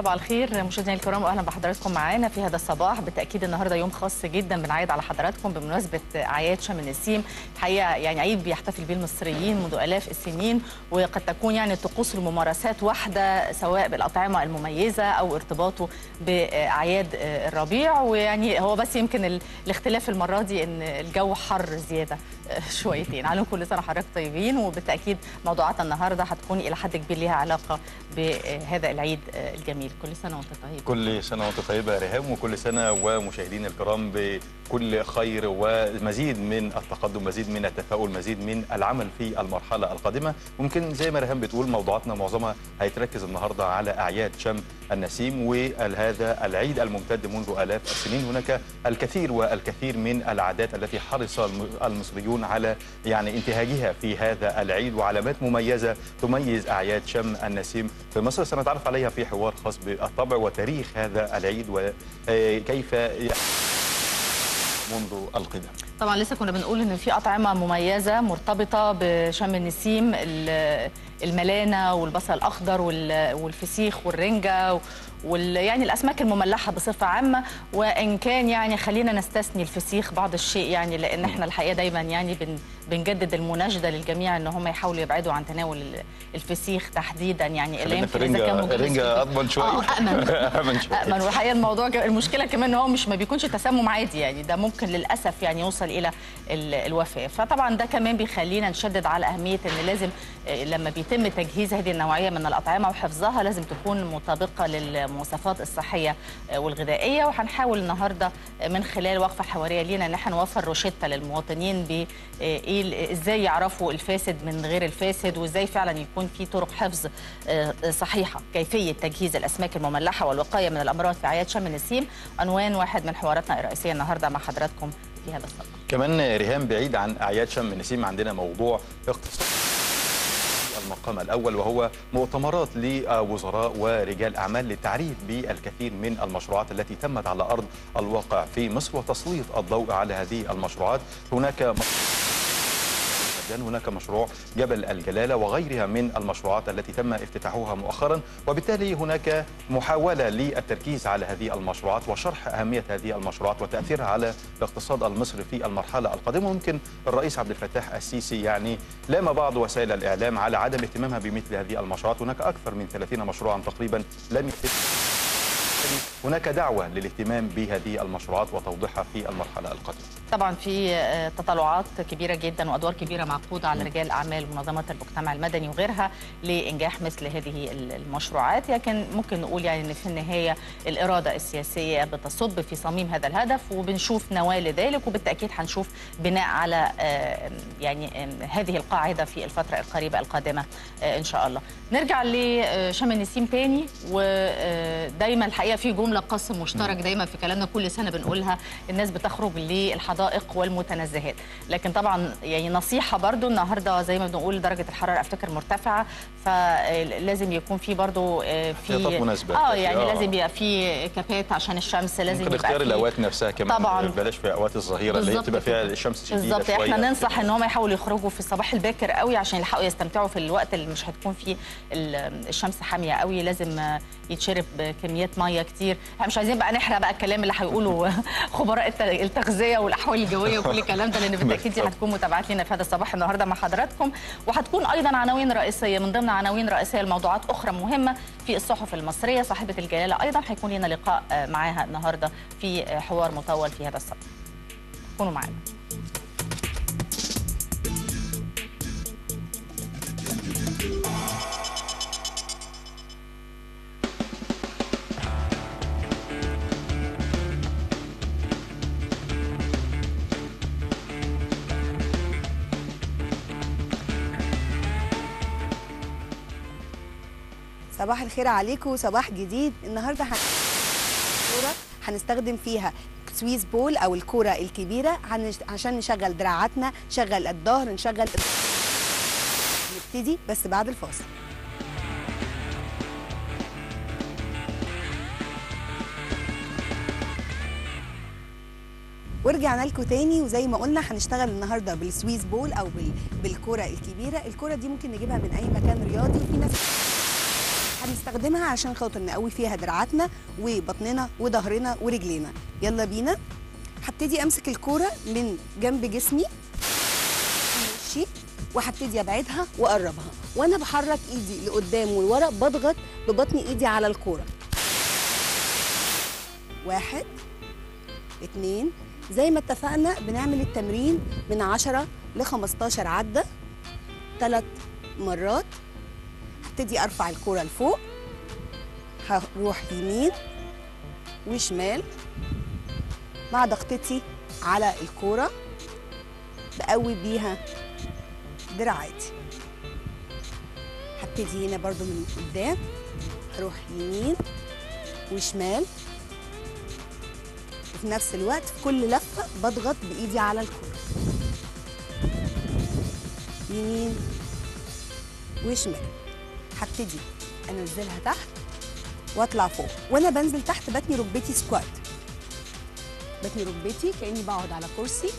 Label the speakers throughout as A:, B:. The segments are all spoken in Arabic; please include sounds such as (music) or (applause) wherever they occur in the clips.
A: صباح الخير. مشاهدينا الكرام واهلا بحضراتكم معانا في هذا الصباح. بالتأكيد النهارده يوم خاص جدا بنعيد على حضراتكم بمناسبة أعياد شم النسيم. الحقيقة يعني عيد بيحتفل به المصريين منذ آلاف السنين وقد تكون يعني طقوس الممارسات واحدة سواء بالأطعمة المميزة أو ارتباطه بأعياد الربيع. ويعني هو بس يمكن الاختلاف المرة دي إن الجو حر زيادة (laughs) شويتين. على كل سنه حضرتك طيبين وبالتأكيد موضوعاتنا النهارده هتكون إلى حد كبير ليها علاقة بهذا العيد الجميل. كل سنة وأنت طيب.
B: كل سنة وأنت طيبة يا ريهام وكل سنة ومشاهدينا الكرام بكل خير ومزيد من التقدم مزيد من التفاؤل مزيد من العمل في المرحلة القادمة. ممكن زي ما ريهام بتقول موضوعاتنا معظمها هيتركز النهارده على أعياد شم النسيم وهذا العيد الممتد منذ آلاف السنين. هناك الكثير والكثير من العادات التي حرص المصريون على يعني انتهاجها في هذا العيد وعلامات مميزة تميز أعياد شم النسيم في مصر. سنتعرف عليها في حوار خاص بالطبع وتاريخ هذا العيد وكيف منذ القدم.
A: طبعا لسه كنا بنقول إن في أطعمة مميزة مرتبطة بشم النسيم الملانه والبصل الأخضر والفسيخ والرنجة وال يعني الأسماك المملحة بصفة عامة وإن كان يعني خلينا نستثني الفسيخ بعض الشيء يعني لأن إحنا الحقيقة دايما يعني بن بنجدد المناشده للجميع إن هم يحاولوا يبعدوا عن تناول الفسيخ تحديدا يعني
B: اللي يمكن إذا كان الرنجه أضمن شوية
A: آه آمن. (laughs) امن شوية آمن. والحقيقة الموضوع المشكلة كمان إن هو مش ما بيكونش تسمم عادي يعني ده ممكن للأسف يعني يوصل إلى الوفاة. فطبعا ده كمان بيخلينا نشدد على أهمية إن لازم لما بيتم تجهيز هذه النوعية من الأطعمة وحفظها لازم تكون مطابقة للمواصفات الصحية والغذائية وهنحاول النهارده من خلال وقفة حوارية لينا إن إحنا نوفر روشتة للمواطنين ب إزاي يعرفوا الفاسد من غير الفاسد وإزاي فعلا يكون في طرق حفظ صحيحة. كيفية تجهيز الأسماك المملحة والوقاية من الأمراض في اعياد شم النسيم عنوان واحد من حواراتنا الرئيسية النهارده مع حضراتكم في هذا الصباح
B: كمان ريهام بعيد عن أعياد شم النسيم عندنا موضوع اقتصاد المقام الأول وهو مؤتمرات لوزراء ورجال أعمال للتعريف بالكثير من المشروعات التي تمت على أرض الواقع في مصر وتسليط الضوء على هذه المشروعات. هناك هناك مشروع جبل الجلالة وغيرها من المشروعات التي تم افتتاحها مؤخرا. وبالتالي هناك محاولة للتركيز على هذه المشروعات وشرح أهمية هذه المشروعات وتأثيرها على الاقتصاد المصري في المرحلة القادمة. ممكن الرئيس عبد الفتاح السيسي يعني لام بعض وسائل الإعلام على عدم اهتمامها بمثل هذه المشروعات. هناك أكثر من 30 مشروعا تقريبا لم يتم. هناك دعوة للاهتمام بهذه المشروعات وتوضيحها في المرحلة القادمة.
A: طبعا في تطلعات كبيرة جدا وأدوار كبيرة معقودة على رجال أعمال ومنظمات المجتمع المدني وغيرها لإنجاح مثل هذه المشروعات. لكن ممكن نقول يعني أن في النهاية الإرادة السياسية بتصب في صميم هذا الهدف وبنشوف نواة لذلك وبالتأكيد هنشوف بناء على يعني هذه القاعدة في الفترة القريبة القادمة إن شاء الله. نرجع لشم النسيم تاني ودايما الحقيقة في جملة قسم مشترك دايما في كلامنا كل سنة بنقولها الناس بتخرج للحضارة الحدائق والمتنزهات. لكن طبعا يعني نصيحة برضو النهارده زي ما بنقول درجة الحرارة أفتكر مرتفعة فلازم يكون في برضو
B: في مناسبة.
A: آه يعني آه. لازم يبقى في كابات عشان الشمس لازم
B: يبقى اختيار الأوقات نفسها كمان.
A: طبعا.
B: بلاش في اوقات الظهيرة اللي هي بتبقى فيها الشمس شديدة
A: بالظبط. إحنا ننصح إن هم يحاولوا يخرجوا في الصباح الباكر قوي عشان يلحقوا يستمتعوا في الوقت اللي مش هتكون فيه الشمس حامية قوي. لازم يتشرب كميات مية كتير. إحنا مش عايزين بقى نحرق بقى الكلام اللي هيقوله (laughs) خبراء التغذية والأحوال الجوية وكل (laughs) الكلام ده لأن بالتأكيد دي هتكون متابعات لنا في هذا الصباح النهارده مع حضراتكم. وهتكون أيضا عناوين رئيسية من ضمن عناوين رئيسية لموضوعات أخرى مهمة في الصحف المصرية. صاحبة الجلالة أيضا هيكون لنا لقاء معاها النهارده في حوار مطول في هذا الصباح. كونوا معنا
C: صباح الخير عليكم صباح جديد. النهارده هن... هنستخدم فيها سويس بول أو الكورة الكبيرة. عشان نشغل دراعاتنا نشغل الظهر نشغل نبتدي بس بعد الفاصل. ورجعنا لكم تاني وزي ما قلنا هنشتغل النهارده بالسويس بول أو بال... بالكورة الكبيرة. الكورة دي ممكن نجيبها من أي مكان رياضي. في ناس هنستخدمها عشان خاطر نقوي فيها دراعاتنا وبطننا وظهرنا ورجلينا. يلا بينا. هبتدي أمسك الكورة من جنب جسمي. ماشي. وهبتدي أبعدها وأقربها. وأنا بحرك إيدي لقدام ولورا بضغط ببطن إيدي على الكورة. واحد. اتنين. زي ما اتفقنا بنعمل التمرين من 10 ل 15 عدة. ثلاث مرات. هبتدي أرفع الكوره لفوق. هروح يمين وشمال. مع ضغطتي على الكوره بقوي بيها دراعاتي. هبتدي هنا برضو من قدام. هروح يمين وشمال. وفي نفس الوقت في كل لفة بضغط بإيدي على الكوره يمين وشمال. هبتدي. انزلها تحت واطلع فوق. وأنا بنزل تحت بتني ركبتي سكوات. بتني ركبتي كأني بقعد على كرسي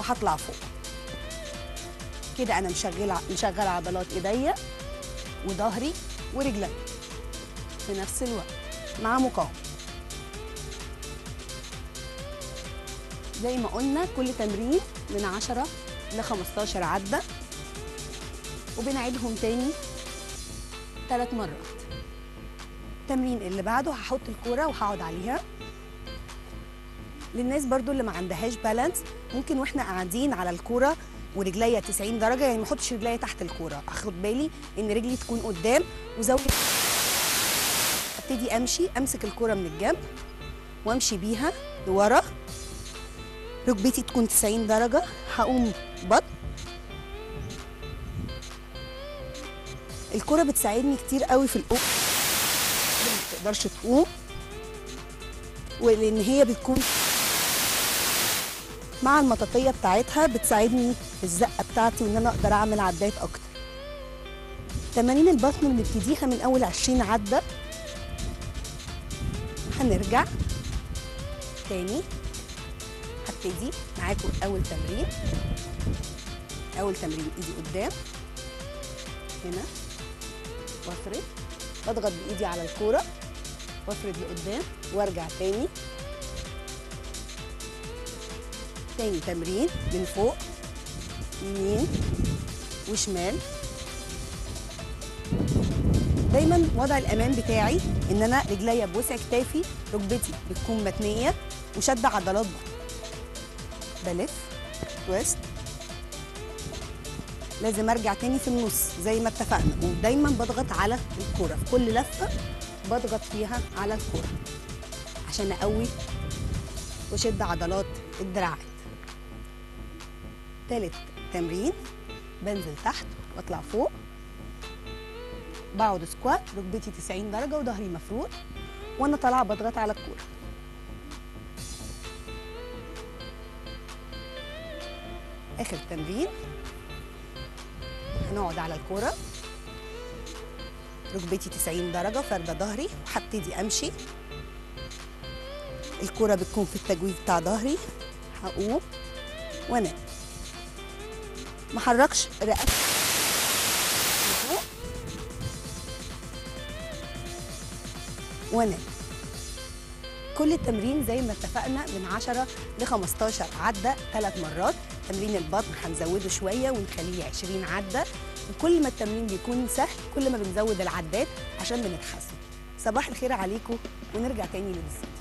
C: وهطلع فوق. كده أنا مشغله مشغلة عضلات إيديا وظهري ورجلي. في نفس الوقت مع مقاومة. زي ما قلنا كل تمرين من 10 ل 15 عدة. وبنعيدهم تاني ثلاث مرات. التمرين اللي بعده هحط الكورة وهقعد عليها. للناس برضو اللي ما عندهاش بالانس ممكن وإحنا قاعدين على الكورة ورجليا 90 درجة يعني ما احطش رجليا تحت الكورة. اخد بالي ان رجلي تكون قدام وزاوية ابتدي امشي امسك الكورة من الجنب وامشي بيها لورا. ركبتي تكون 90 درجة هقوم بط الكرة بتساعدني كتير قوي في القوم ما بتقدرش تقوم ولأن هي بتكون مع المطاطية بتاعتها بتساعدني في الزقة بتاعتي وإن أنا أقدر أعمل عدات أكتر. تمارين البطن بنبتديها من أول 20 عدة. هنرجع تاني. هبتدي معاكم أول تمرين. أول تمرين إيدي قدام. هنا. وافرد. بضغط بإيدي على الكورة. وافرد لقدام. وارجع تاني. تاني تمرين. من فوق. يمين. وشمال. دايما وضع الأمان بتاعي إن أنا رجليا بوسع كتافي ركبتي بتكون متنية وشده عضلات بطن بلف. تويست لازم ارجع تاني في النص زي ما اتفقنا. ودايما بضغط على الكورة. في كل لفة بضغط فيها على الكورة. عشان أقوي وأشد عضلات الدراعات. تالت تمرين. بنزل تحت واطلع فوق. بقعد سكوات ركبتي 90 درجة وظهري مفرود. وأنا طالعة بضغط على الكورة. آخر تمرين. هنقعد على الكورة. ركبتي 90 درجة فارده ظهري وهبتدي أمشي. الكورة بتكون في التجويف بتاع ظهري. هقوم وأنام. ما حركش رقبتي وأنام. كل التمرين زي ما اتفقنا من 10 ل 15 عدة ثلاث مرات. تمرين البطن هنزوده شوية ونخليه 20 عدة. وكل ما التمرين بيكون سهل كل ما بنزود العدات عشان بنتحسن. صباح الخير عليكم ونرجع تاني للست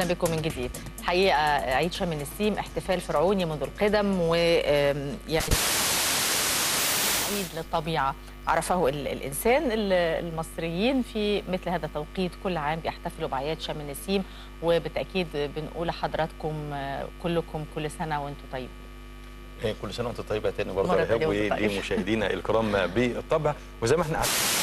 A: أهلا بكم من جديد. الحقيقة عيد شم النسيم احتفال فرعوني منذ القدم و آم، يعني عيد للطبيعة عرفه ال- الإنسان. ال- المصريين في مثل هذا التوقيت كل عام بيحتفلوا بأعياد شم النسيم وبالتأكيد بنقول لحضراتكم آه، كلكم كل سنة وأنتم طيبين.
B: إيه، كل سنة وانت طيبة تاني برضه يا. ولمشاهدينا الكرام بالطبع. وزي ما إحنا عارفين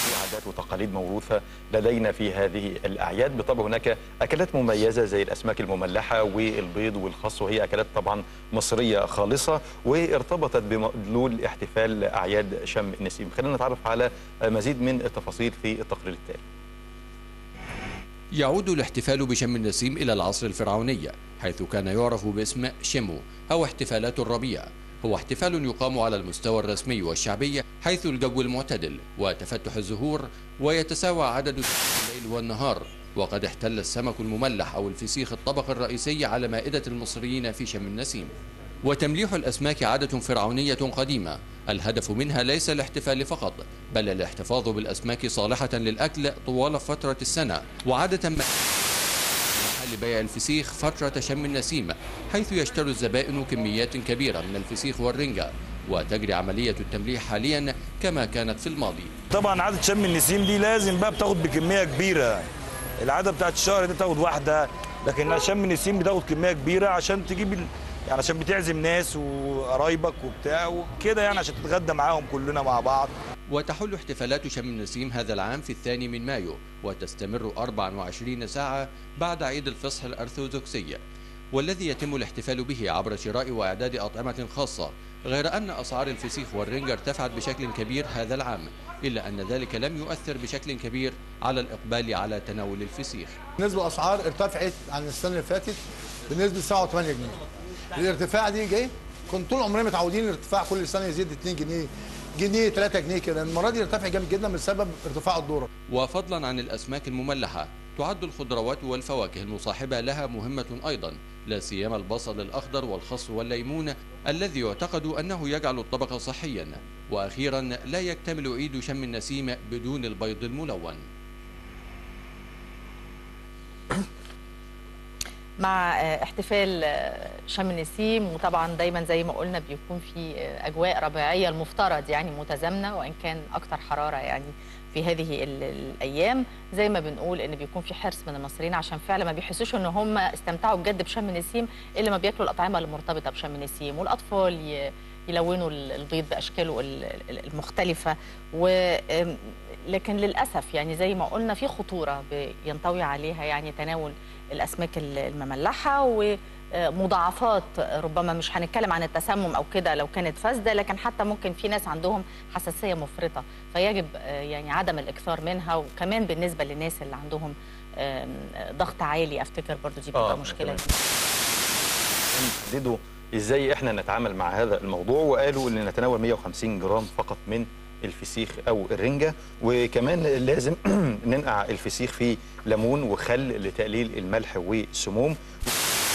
B: في عادات وتقاليد موروثة لدينا في هذه الأعياد. بالطبع هناك أكلات مميزة زي الأسماك المملحة والبيض والخس وهي أكلات طبعا مصرية خالصة وارتبطت بمدلول احتفال أعياد شم النسيم. خلينا نتعرف على مزيد من التفاصيل في التقرير التالي.
D: يعود الاحتفال بشم النسيم إلى العصر الفرعوني حيث كان يعرف باسم شمو أو احتفالات الربيع. هو احتفال يقام على المستوى الرسمي والشعبي حيث الجو المعتدل وتفتح الزهور ويتساوى عدد الليل والنهار. وقد احتل السمك المملح أو الفسيخ الطبق الرئيسي على مائدة المصريين في شم النسيم. وتمليح الأسماك عادة فرعونية قديمة. الهدف منها ليس الاحتفال فقط بل الاحتفاظ بالأسماك صالحة للأكل طوال فترة السنة. وعادة ما محل بيع الفسيخ فترة شم النسيم حيث يشتري الزبائن كميات كبيرة من الفسيخ والرنجة وتجري عملية التمليح حاليا كما كانت في الماضي
E: طبعا عاده شم النسيم دي لازم بقى بتاخد بكمية كبيرة العاده بتاعت الشهر دي تاخد واحدة لكن شم النسيم بتاخد كمية كبيرة عشان تجيب. يعني عشان بتعزم ناس وقرايبك وبتاع وكده يعني عشان تتغدى معاهم كلنا مع بعض.
D: وتحل احتفالات شم النسيم هذا العام في الثاني من مايو وتستمر 24 ساعة بعد عيد الفصح الأرثوذكسي. والذي يتم الاحتفال به عبر شراء وإعداد أطعمة خاصة غير أن أسعار الفسيخ والرنجة ارتفعت بشكل كبير هذا العام إلا أن ذلك لم يؤثر بشكل كبير على الإقبال على تناول الفسيخ.
F: بالنسبة للأسعار ارتفعت عن السنة اللي فاتت بنسبة 7 و8 جنيه. الارتفاع دي جاي؟ كنت طول عمرنا متعودين الارتفاع كل سنة يزيد 2 جنيه. جنيه 3 جنيه كده. المرة دي ارتفع جامد جدا بسبب ارتفاع الدولار
D: وفضلا عن الأسماك المملحة تعد الخضروات والفواكه المصاحبة لها مهمة أيضا لا سيما البصل الأخضر والخس والليمون الذي يعتقد أنه يجعل الطبق صحيا. وأخيرا لا يكتمل عيد شم النسيم بدون البيض الملون.
A: مع آه، احتفال آه، شم النسيم. وطبعا دايما زي ما قلنا بيكون في آه، أجواء ربيعية المفترض يعني متزامنة وإن كان أكتر حرارة يعني في هذه ال- الأيام. زي ما بنقول إن بيكون في حرص من المصريين عشان فعلا ما بيحسوش إن هم استمتعوا بجد بشم النسيم إلا ما بياكلوا الأطعمة المرتبطة بشم النسيم. والأطفال يلونوا ال- البيض بأشكاله ال- ال- المختلفة. و لكن للأسف يعني زي ما قلنا في خطورة بينطوي عليها يعني تناول الأسماك ال- المملحة ومضاعفات ربما مش هنتكلم عن التسمم أو كده لو كانت فاسدة لكن حتى ممكن في ناس عندهم حساسية مفرطة فيجب آه، يعني عدم الإكثار منها وكمان بالنسبة للناس اللي عندهم ضغط عالي. أفتكر برضو دي بتبقى
B: آه، مشكلة. حددوا إزاي إحنا نتعامل مع هذا الموضوع؟ وقالوا إن نتناول 150 جرام فقط من الفسيخ أو الرنجة وكمان لازم (clears throat) ننقع الفسيخ في ليمون وخل لتقليل الملح والسموم